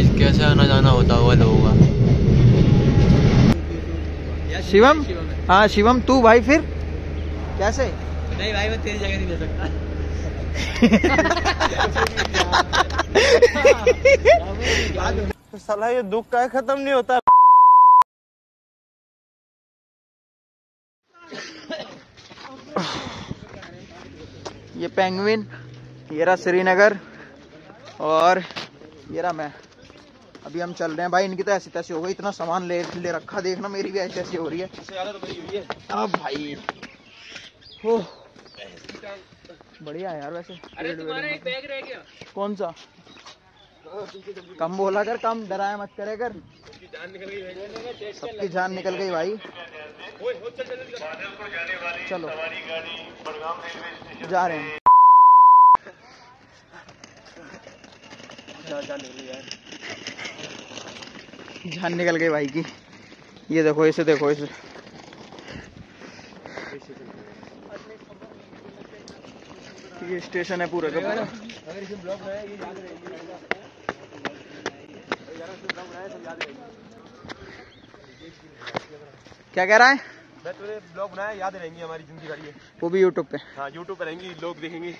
भाई कैसे आना जाना होता होगा लोगों का? शिवम? हाँ। शिवम तू भाई फिर? कैसे? नहीं भाई मैं तेरी जगह नहीं ले सकता। साला ये दुख का खत्म नहीं होता। ये पेंगुइन ये रहा श्रीनगर और ये रहा मैं। अभी हम चल रहे हैं भाई इनकी तो ऐसी तैसी हो गई इतना सामान ले ले रखा देखना मेरी भी ऐसी ऐसी हो रही है। अब भाई। हो। बढ़िया यार वैसे। अरे तुम्हारा एक बैग रह गया। कौन सा? कम बोला कर कम डराया मत करे कर। सबकी जान निकल गई भाई। चलो जा रहे हैं। जान निकल गई भाई की। ये देखो इसे देखो इसे। ये स्टेशन है पूरा का पूरा। क्या कह रहा है? मैं तुझे ब्लॉग बनाया याद रहेंगी हमारी ज़िंदगी भर ये। वो भी यूट्यूब पे। हाँ यूट्यूब पर रहेंगी लोग देखेंगे।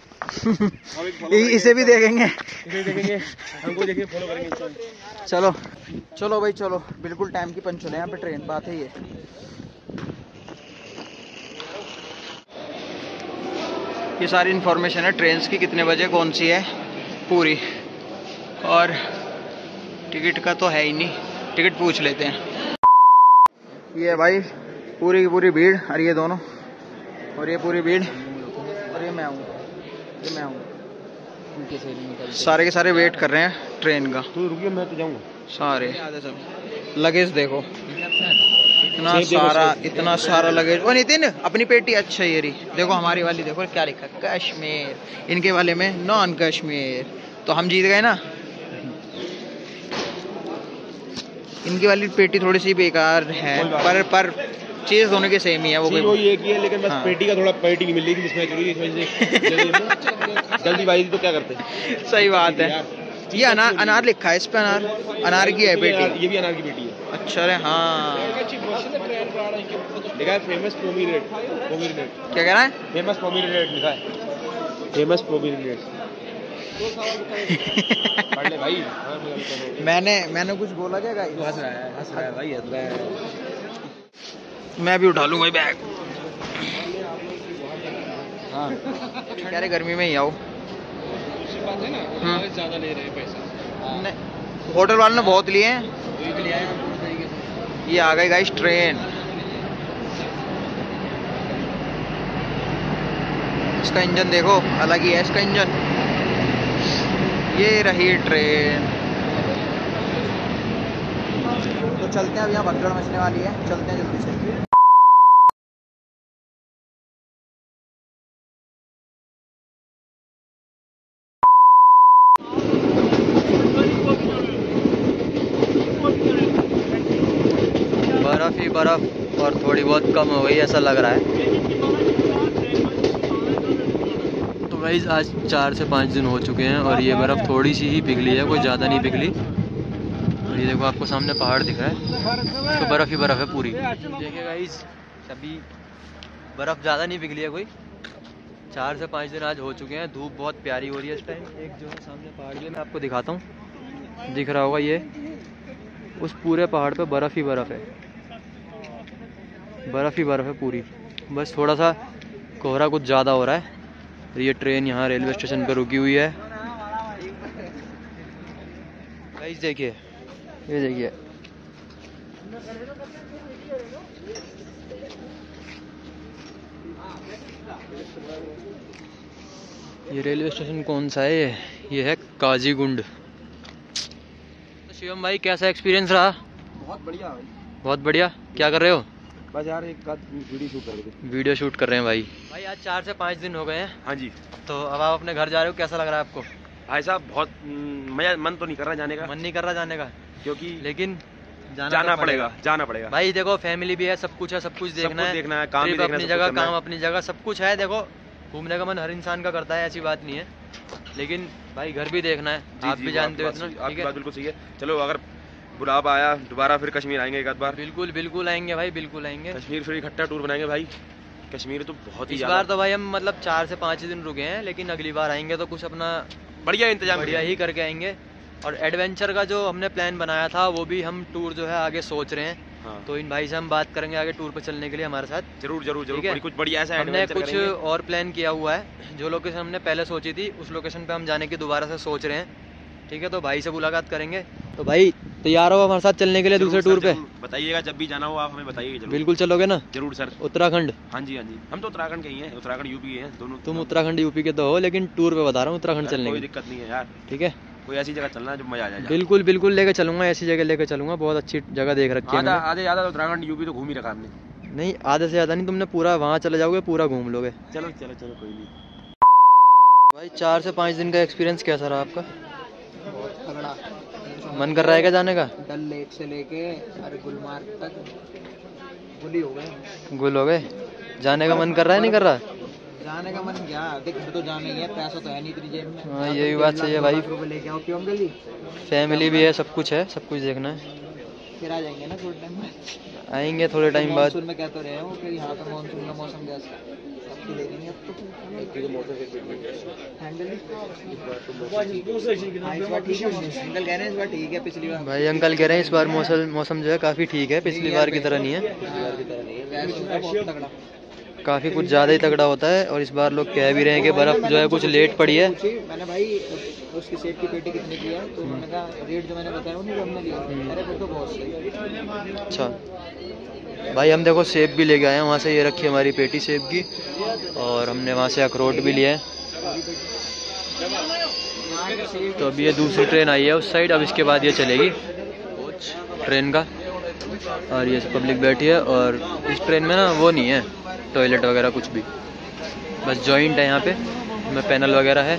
इसे भी देखेंगे। इसे देखेंगे हमको देखेंगे फॉलो करेंगे। चलो चलो भाई, चलो। बिल्कुल टाइम की पंचुल है यहाँ पे ट्रेन बात है ये। ये सारी इन्फॉर्मेशन है ट्रेन्स की कितने बजे, कौन सी है? पूरी। और टिकट का तो है ही नहीं। टिकट पूछ लेते हैं। ये है भाई, पूरी की पूरी भीड़, और ये दोनों। और ये पूरी भीड़, और ये मैं हूँ। ये मैं हूँ। सारे के सारे वेट कर रहे हैं ट्रेन का। तू रुकिए, मैं तो जाऊँगा। सारे। लगेज देखो। इतना सारा इतना सारा लगेज। ओ नितिन अपनी पेटी अच्छा ये रही देखो हमारी वाली देखो क्या लिखा कश्मीर। इनके वाले में नॉन कश्मीर तो हम जीत गए ना? इनकी वाली पेटी थोड़ी सी बेकार है पर पर चीज़ दोनों की सेम ही है वो कोई वही एक ही है लेकिन बस हाँ। पेटी का थोड़ा पेटी नहीं मिल रही थी जिसमें ज़रूरी इस जल्दी- बाई तो क्या करते? सही बात है। ये अनार अनार लिखा है इस पे अनार अनार की है पेटी ये भी अनार की पेटी है। अच्छा अरे हाँ। लिखा है फ़ेमस पोमीरेट पोमीरेट क्या कह रहा है? फ़ेमस पोमीरेट लिखा है। फ़ेमस पोमीरेट भाई। मैंने मैंने कुछ बोला क्या गाइस रहा है हंस रहा है भाई हंस रहा है। मैं भी उठा लूँ भाई बैग हाँ। कह रहे गर्मी में ही आओ। हम्म। ज़्यादा ले रहे पैसा। नहीं, होटल वाले ने बहुत लिए हैं। ये आ गई गाइस ट्रेन इसका इंजन देखो अलग ही है इसका इंजन ये रही ट्रेन तो चलते हैं अब यहाँ भगदड़ मचने वाली है। चलते हैं जल्दी से बर्फ़ ही बर्फ़ और थोड़ी बहुत कम हो गई ऐसा लग रहा है। तो भाई आज चार से पाँच दिन हो चुके हैं और ये बर्फ़ थोड़ी सी ही पिघली है कोई ज़्यादा नहीं पिघली। ये देखो आपको सामने पहाड़ दिख रहा है। तो बर्फ़ ही बर्फ़ है पूरी। देखिए गाइस अभी बर्फ़ ज़्यादा नहीं पिघली है कोई। चार से पाँच दिन आज हो चुके हैं धूप बहुत प्यारी हो रही है इस टाइम एक जो है सामने पहाड़ है, मैं आपको दिखाता हूँ। दिख रहा होगा ये। उस पूरे पहाड़ पे बर्फ़ ही बर्फ़ है। बर्फ़ ही बर्फ़ है पूरी। बस थोड़ा सा कोहरा कुछ ज़्यादा हो रहा है। और ये ट्रेन यहाँ रेलवे स्टेशन पर रुकी हुई है। देखिए। ये देखिए। ये रेलवे स्टेशन कौन सा है? ये ये है काजीगुंड। तो शिवम भाई कैसा एक्सपीरियंस रहा? बहुत बढ़िया भाई। बहुत बढ़िया। क्या कर रहे हो? बस यार एक वीडियो शूट कर रहे थे वीडियो शूट कर रहे हैं भाई। भाई आज चार से पाँच दिन हो गए हैं। हाँ जी। तो अब आप अपने घर जा रहे हो कैसा लग रहा है आपको? भाई साहब बहुत हम्म, मज़ा मन तो नहीं कर रहा जाने का। मन नहीं कर रहा जाने का? क्योंकि लेकिन जाना, जाना तो पड़ेगा। जाना पड़ेगा। भाई देखो फैमिली भी है सब कुछ है सब कुछ देखना है। देखना है काम भी देखना अपनी जगह काम अपनी जगह सब कुछ है देखो। घूमने का मन हर इंसान का करता है ऐसी बात नहीं है। लेकिन भाई घर भी देखना है। आप भी जानते हो बिल्कुल सही है। चलो अगर बुलावा आया दोबारा फिर कश्मीर आएँगे एक आध बार। बिल्कुल बिल्कुल आएँगे भाई बिल्कुल आएँगे। कश्मीर फिर इकट्ठा टूर बनाएँगे भाई। कश्मीर तो बहुत ही इस बार तो भाई हम मतलब चार से पाँच दिन रुके हैं लेकिन अगली बार आएँगे तो कुछ अपना बढ़िया इंतज़ाम बढ़िया ही करके आएँगे। और एडवेंचर का जो हमने प्लान बनाया था वो भी हम टूर जो है आगे सोच रहे हैं। हाँ। तो इन भाई से हम बात करेंगे आगे टूर पर चलने के लिए हमारे साथ। ज़रूर ज़रूर ज़रूर। है। कुछ बढ़िया ऐसा हमने कुछ। और प्लान किया हुआ है। जो लोकेशन हमने पहले सोची थी उस लोकेशन पे हम जाने की दोबारा से सोच रहे हैं। ठीक है तो भाई से मुलाकात करेंगे। तो भाई तैयार हो हमारे साथ चलने के लिए दूसरे टूर पे। बताइएगा जब भी जाना हो आप हमें बताइए बिल्कुल चलोगे ना? ज़रूर सर। उत्तराखंड। हाँ जी हाँ जी। हम तो उत्तराखंड के ही हैं उत्तराखंड यूपी है दोनों तुम उत्तराखंड यूपी के तो हो लेकिन टूर पे बता रहा हूँ उत्तराखंड चलने कोई की दिक्कत नहीं है यार। ठीक है? कोई ऐसी जगह चलना जो मज़ा आ जाए। बिल्कुल बिल्कुल लेके चलूँगा ऐसी जगह लेके चलूँगा बहुत अच्छी जगह देख रखी है आधे ज़्यादा उत्तराखंड यूपी तो घूम ही रखा हमने। नहीं आधे से ज़्यादा नहीं तुमने पूरा वहाँ चले जाओगे पूरा घूम लोगे। चलो चलो चलो कोई नहीं। भाई चार से पाँच दिन का एक्सपीरियंस कैसा रहा आपका? बहुत तगड़ा। मन कर रहा है क्या जाने का? डल लेक से लेके अरे गुलमार्ग तक। गुली हो गए। गुल हो गए? जाने का मन कर रहा है नहीं कर रहा? जाने का मन क्या? देख तो जाने ही है पैसा तो है नहीं तेरी जेब में। हाँ, यही बात सही है भाई। लेके आओ क्यों जी? फैमिली भी है सब कुछ है सब कुछ देखना है। फिर आ जाएँगे ना थोड़े टाइम बाद? आएँगे थोड़े टाइम बाद। मानसून में कह तो रहे हो कि यहाँ पे मानसून का मौसम कैसा है? अब तो अब तो हैंडल हाँ, इस बार ठीक है। अंकल कह रहे हैं इस बार ठीक है पिछली बार। भाई अंकल कह रहे हैं इस बार मौसम मौसम जो है काफ़ी ठीक है पिछली बार की तरह नहीं है। काफ़ी कुछ ज़्यादा ही तगड़ा होता है और इस बार लोग कह भी रहे हैं कि बर्फ़ जो है कुछ लेट पड़ी है। मैंने भाई उसकी सेब की पेटी कितने की है? तो उन्होंने कहा रेट जो मैंने बताया वो नहीं हमने लिया अरे फिर तो बहुत सही अच्छा। भाई, हम देखो सेब भी लेके आए हैं, वहाँ से ये रखी हमारी पेटी सेब की, और हमने वहाँ से अखरोट भी लिया है। तो अभी ये दूसरी ट्रेन आई है उस साइड, अब इसके बाद ये चलेगी, ट्रेन का, और ये पब्लिक बैठी है, और इस ट्रेन में ना वो नहीं है, टॉयलेट वगैरह कुछ भी, बस जॉइंट है यहाँ पे में पैनल वगैरह है।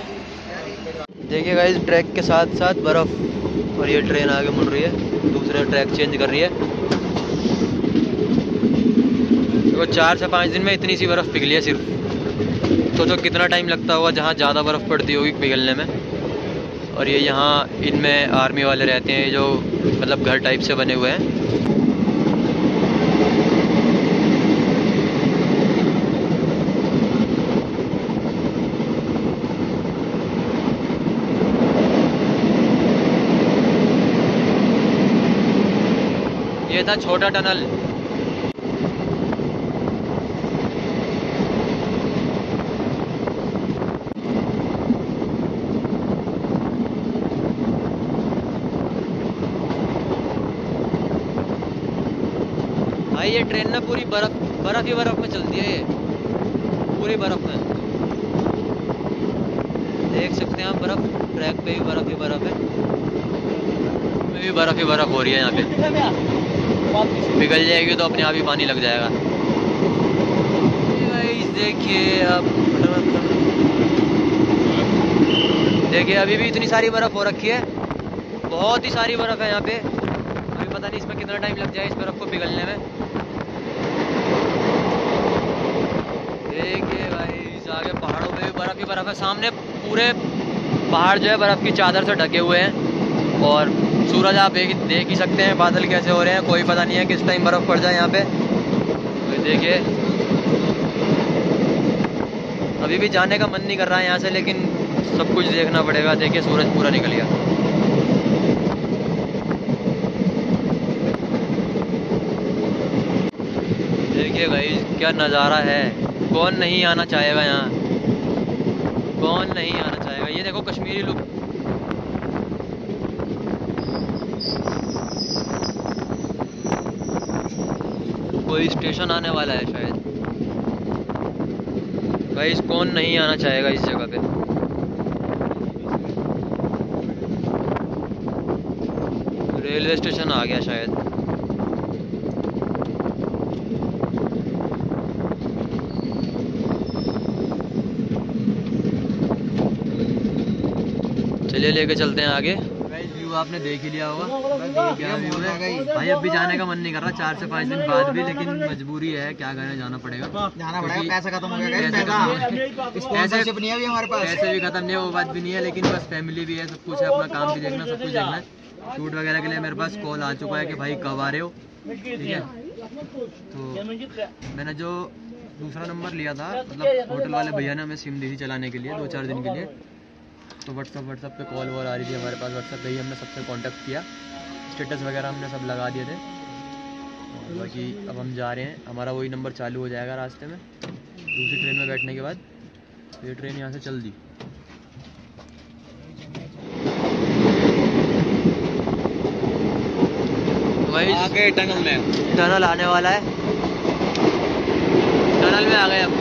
देखिएगा इस ट्रैक के साथ साथ बर्फ़, और ये ट्रेन आगे मुड़ रही है, दूसरा ट्रैक चेंज कर रही है। देखो चार से पाँच दिन में इतनी सी बर्फ़ पिघली है सिर्फ़। सोचो कितना टाइम लगता होगा जहाँ ज़्यादा बर्फ़ पड़ती होगी पिघलने में। और ये यहाँ इनमें आर्मी वाले रहते हैं जो मतलब घर टाइप से बने हुए हैं। ये था छोटा टनल। ट्रेन ना, पूरी बर्फ़ बर्फ़ ही बर्फ़ में चलती है ये। पूरी बर्फ़ में। देख सकते हैं आप, बर्फ़ ट्रैक पे भी बर्फ़ ही बर्फ़ है। में भी बर्फ़ ही बर्फ़ हो रही है यहाँ पे। पिघल जाएगी तो अपने आप ही पानी लग जाएगा। देखिए अब देखिए, अभी भी इतनी सारी बर्फ़ हो रखी है। बहुत ही सारी बर्फ़ है यहाँ पे। अभी पता नहीं इसमें कितना टाइम लग जाए इस बर्फ़ को पिघलने में। देखिए भाई आगे पहाड़ों पे भी, बर्फ़ ही बर्फ़ है। सामने पूरे पहाड़ जो है, बर्फ़ की चादर से ढके हुए हैं। और सूरज आप देख देख ही सकते हैं, बादल कैसे हो रहे हैं, कोई पता नहीं है किस टाइम बर्फ़ पड़ जाए यहाँ पे। तो देखिए। अभी भी जाने का मन नहीं कर रहा है यहाँ से, लेकिन सब कुछ देखना पड़ेगा। देखिए, सूरज पूरा निकल गया। देखिए भाई, क्या नज़ारा है। कौन नहीं आना चाहेगा यहाँ? कौन नहीं आना चाहेगा? ये देखो कश्मीरी लुक कोई स्टेशन आने वाला है शायद। गाइस कौन नहीं आना चाहेगा इस जगह पे? रेलवे स्टेशन आ गया शायद। चलिए लेके चलते हैं आगे। व्यू आपने देख ही लिया होगा। क्या व्यू है? भाई अब भी जाने का मन नहीं कर रहा। चार से पाँच दिन बाद भी लेकिन मजबूरी है। क्या करें जाना पड़ेगा। जाना पड़ेगा पैसा खत्म हो गया। पैसे पैसा खत्म गए। स्पॉन्सरशिप नहीं है हमारे पास। पैसे भी खत्म नहीं है वो बात भी नहीं है लेकिन बस फैमिली भी है सब कुछ है अपना काम भी देखना सब कुछ देखना है। शूट वगैरह के लिए मेरे पास कॉल आ चुका है कि भाई कब आ रहे हो? ठीक है? तो मैंने जो दूसरा नंबर लिया था मतलब होटल वाले भैया ने हमें सिम दी थी चलाने के लिए दो चार दिन के लिए। तो व्हाट्सअप व्हाट्सअप पे कॉल वॉल आ रही थी हमारे पास। व्हाट्सअप पे ही हमने सबसे कांटेक्ट किया। स्टेटस वगैरह हमने सब लगा दिए थे। और बाकी अब हम जा रहे हैं। हमारा वही नंबर चालू हो जाएगा रास्ते में। दूसरी ट्रेन में बैठने के बाद। तो ये ट्रेन यहाँ से चल दी। आगे टनल में। टनल आने वाला है। टनल में आ गए अब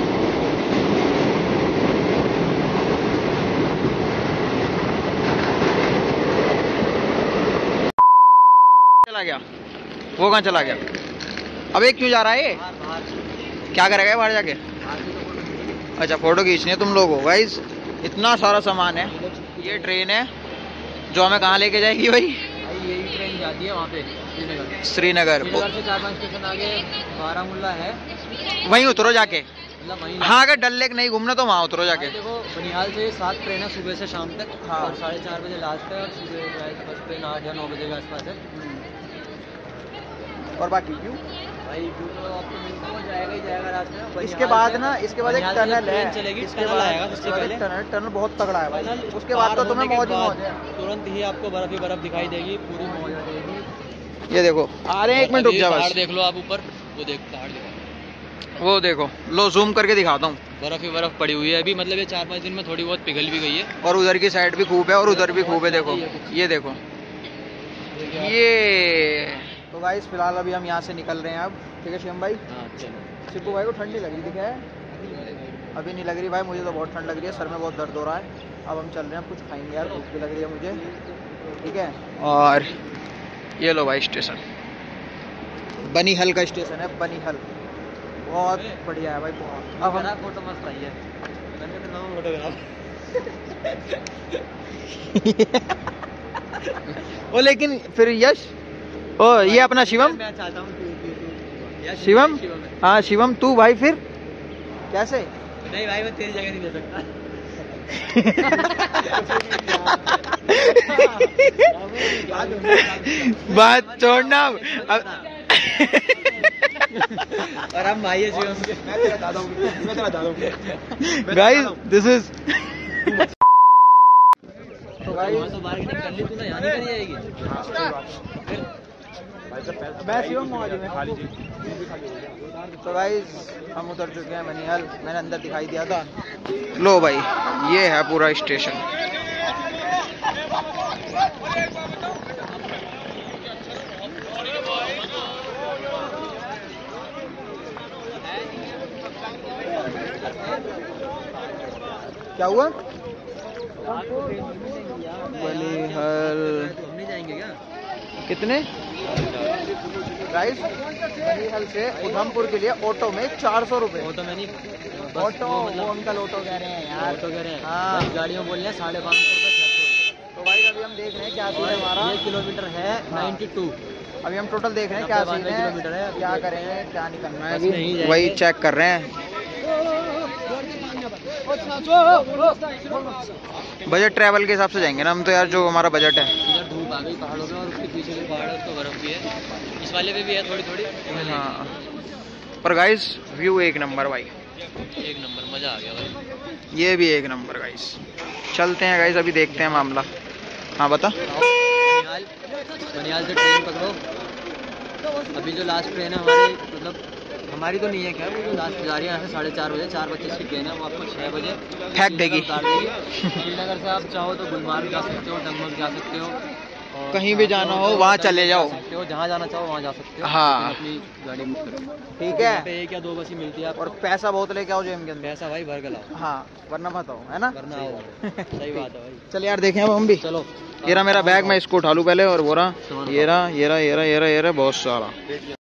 चला गया वो कहाँ चला गया? अबे क्यों जा रहा है ये? क्या करेगा बाहर जाके? अच्छा फ़ोटो खींचनी है तुम लोग हो गाइस इतना सारा सामान है। ये ट्रेन है। जो हमें कहाँ लेके जाएगी भाई? यही ट्रेन जाती है वहाँ पे श्रीनगर से चार पाँच स्टेशन आगे बारामूला है। वहीं उतरो जाके। मतलब हाँ। अगर डल लेक नहीं घूमना तो वहाँ उतरो जाके। देखो बनिहाल से सात ट्रेन है सुबह से शाम तक। हाँ। साढ़े चार बजे लास्ट है और सुबह फ़र्स्ट ट्रेन आठ या नौ बजे के आसपास है। और बाकी? क्यों भाई व्यू तो आपको मिलता हुआ जाएगा ही जाएगा रास्ते में इसके बाद ना इसके बाद एक टनल है। चलेगी इसके बाद आएगा इसके बाद एक टनल टनल बहुत तगड़ा है भाई। उसके बाद तो तुम्हें मौज मौज है। तुरंत ही आपको बर्फ़ ही बर्फ़ दिखाई देगी पूरी मौज ये देखो आ रहे हैं एक मिनट रुक जा पहाड़ देख लो आप ऊपर वो देख पहाड़ देखो। वो देखो लो जूम करके दिखाता हूँ। बर्फ़ ही बर्फ़ पड़ी हुई है। अभी मतलब ये चार पाँच दिन में थोड़ी बहुत पिघल भी गई है। और उधर की साइड भी खूब है और उधर भी खूब है देखो। ये देखो। ये तो गाइस फ़िलहाल अभी हम यहाँ से निकल रहे हैं अब। ठीक है शिवम भाई? हाँ सिप्पू भाई को ठंडी लग रही दिखा है? अभी नहीं लग रही भाई मुझे तो बहुत ठंड लग रही है सर में बहुत दर्द हो रहा है। अब हम चल रहे हैं कुछ खाएँगे यार भूख भी लग रही है मुझे। ठीक है? और ये लो भाई स्टेशन। बनीहल का स्टेशन है बनीहल। बहुत बढ़िया है भाई बहुत। अब हम फ़ोटो मस्त आई है। मैंने तो नाम फोटोग्राफ ओ लेकिन फिर यश? ओ ये अपना शिवम? मैं चाहता हूँ शिवम हाँ। शिवम तू भाई फिर? कैसे? नहीं भाई मैं तेरी जगह नहीं ले सकता। बात छोड़ना। और हम भाई है शिवम। के मैं तेरा दादा मैं तेरा दादा हूँ। गाइस दिस इज़ तो गाइस तो बार्गेनिंग कर ली तूने यहाँ नहीं करी जाएगी। तो गाइस हम उतर चुके हैं बनिहाल मैंने अंदर दिखाई दिया था। लो भाई ये है पूरा स्टेशन। क्या हुआ? क्या? कितने? गाइस बनिहाल से उधमपुर के लिए ऑटो में चार सौ रुपये वो तो मैं नहीं ऑटो मतलब अंकल ऑटो कह रहे हैं यार। ऑटो कह रहे हैं। हाँ। गाड़ियों बोल रहे हैं साढ़े पाँच सौ रुपये तो भाई अभी हम देख रहे हैं क्या सीन है हमारा। ये किलोमीटर है हाँ। 92 अभी हम टोटल देख रहे हैं क्या सीन है किलोमीटर है। क्या करेंगे क्या नहीं करना है अभी वही चेक कर रहे हैं। बजट ट्रैवल के हिसाब से जाएँगे ना हम तो यार जो हमारा बजट है। इधर धूप आ गई पहाड़ों में और पीछे जो पहाड़ है उसको बर्फ़ भी है। इस वाले पे भी है थोड़ी थोड़ी। हाँ। पर गाइस व्यू एक नंबर भाई। एक नंबर मज़ा आ गया भाई। ये भी एक नंबर गाइस चलते हैं गाइस अभी देखते हैं मामला। हाँ बता। बनिहाल से ट्रेन पकड़ो। अभी जो लास्ट ट्रेन है हमारी मतलब हमारी तो नहीं है क्या? वो जो लास्ट जा रही है यहाँ से साढ़े चार बजे चार पच्चीस की ट्रेन है वो आपको छः बजे फेंक देगी। श्रीनगर से आप चाहो तो गुलमार्ग जा सकते हो डंगमक जा सकते हो। कहीं भी जाना तो हो, वहाँ चले जाओ। हो जहाँ जाना चाहो वहाँ जा सकते हो हाँ। अपनी गाड़ी बुक करो ठीक है एक या दो बस ही मिलती है और पैसा बहुत लेके आओ जेम के अंदर पैसा भाई भर के लाओ हाँ वरना मत आओ है ना वरना आओ सही बात है भाई चल यार देखें अब हम भी चलो ये रहा मेरा बैग मैं इसको उठा लूँ पहले और वो रहा ये रहा ये रहा ये रहा ये रहा ये रहा बहुत सारा